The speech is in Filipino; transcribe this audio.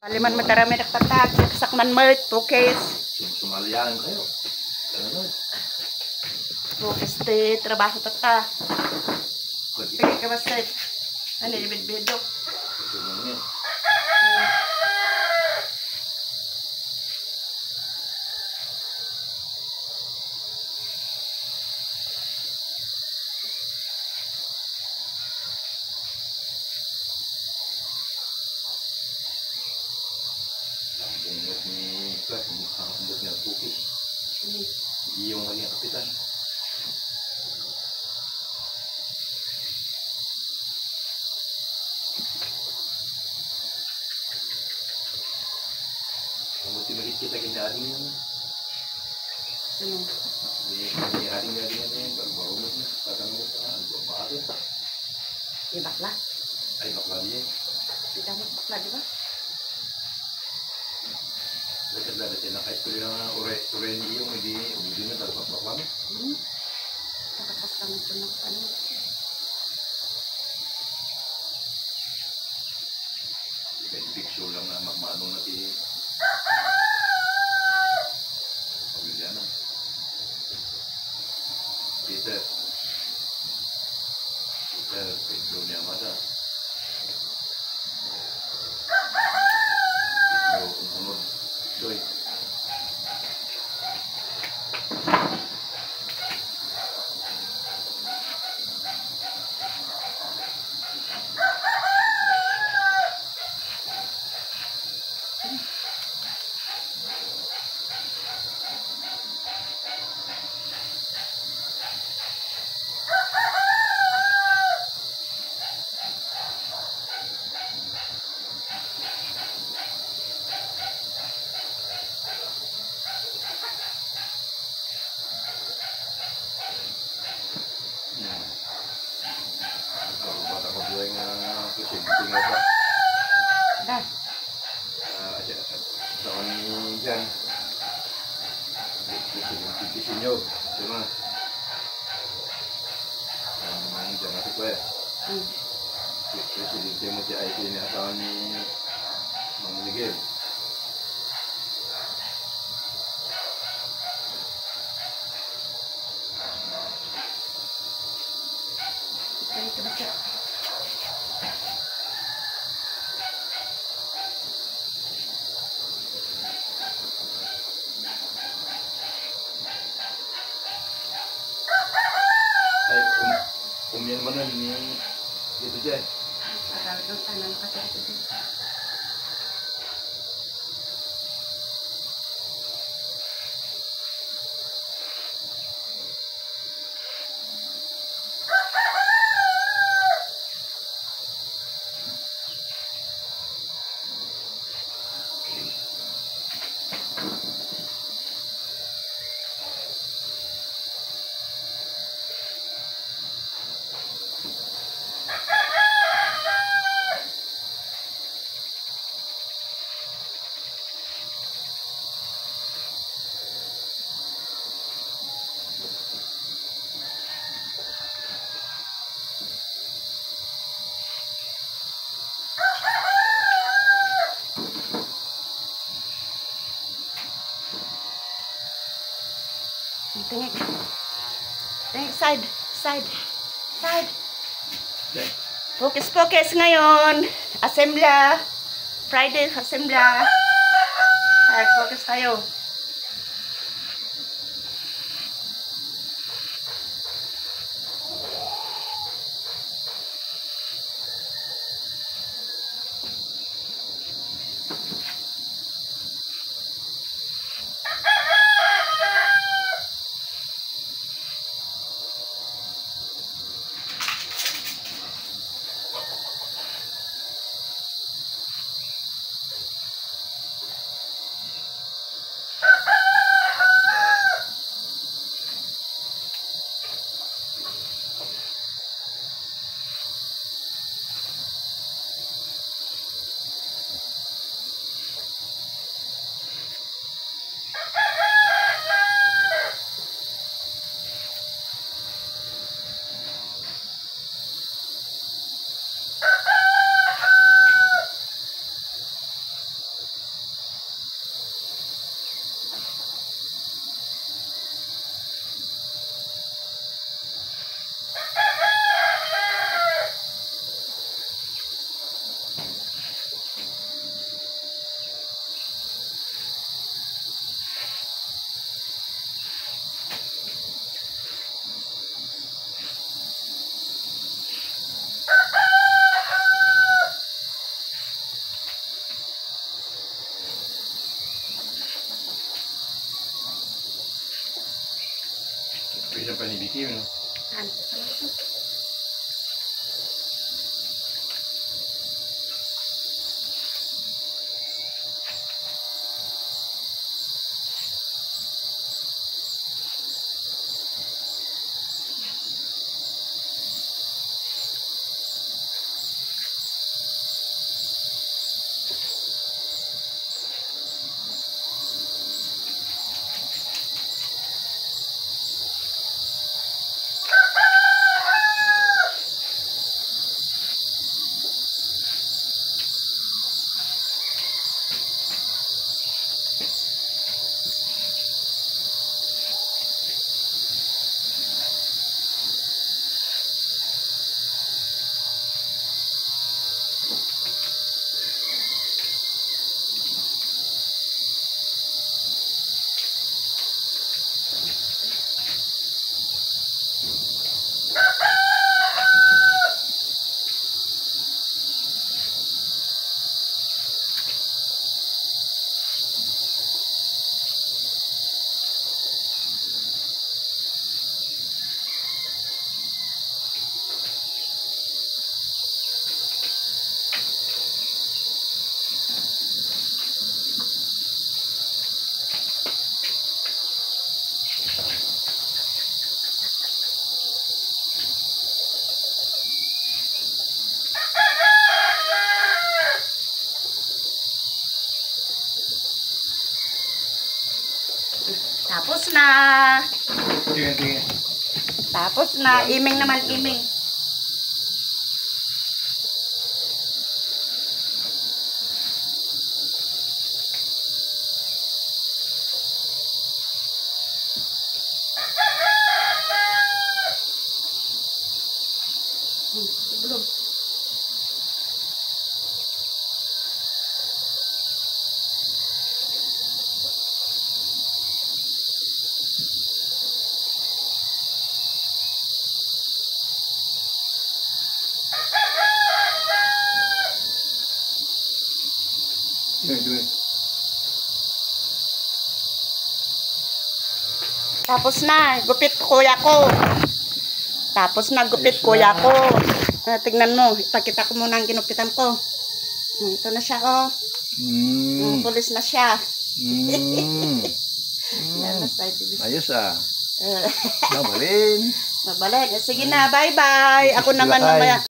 Aliman mo tarami nagtatag, sakman mo, tukis. Sumalian kayo. Ganun. Tukis di trabaho tata. Basta. Ano, ibid-bido. ito Siyempre, ang ambot niya bukid. Kapitan. Kita ginaling yun. Ano? Ginaling galing natin yun. Barbarumot na. Tatanggol ka na. Ang babae. Ay, bakla. Ay, bakla niya. Ba? Dapat dapat nak kait kuliah ure ure ni yung hindi ubudin na dapat bakla. Hmm. Tapos kami ito ng ano. Picture lang na magmanong na ti. Pamilya na. Peter, tahun ini Thank you. Kumian mana ini? Gitu aja. Itu. Tingik. Tingik, side. Side. Side. Dyan. Focus, focus ngayon. Assembla. Friday, assembla. Ay, focus tayo. sampai dibikin. Antuk. Tapos na. Tingin, tingin. Tapos na. Iming naman, iming. Belum. Tingin, tingin. Tapos na, gupit kuya ko. Tapos na, gupit Ayos kuya na. ko. Ah, tignan mo, ipakita ko muna ang ginupitan ko. Hmm, Ito na siya, oh. Mm. Mm. Pulis na siya. Mm. Division. Ayos ah. Mabalin. Eh, Sige na, bye-bye. Ako naman mamaya.